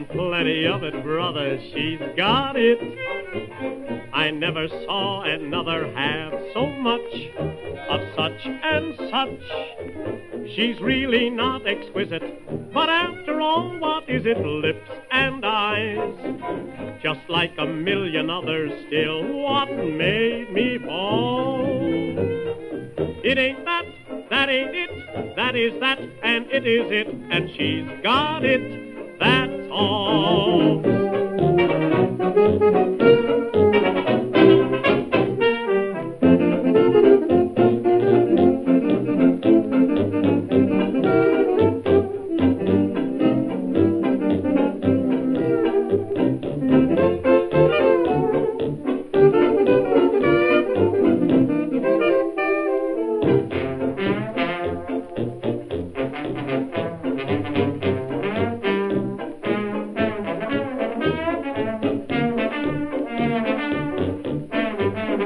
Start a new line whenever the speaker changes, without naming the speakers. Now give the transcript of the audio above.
plenty of it, brother. She's got it. I never saw another have so much of such and such. She's really not exquisite, but after all, what is it? Lips and eyes. Just like a million others still, what made me fall? It ain't that, that ain't it, that is that, and it is it, and she's got it, that's all.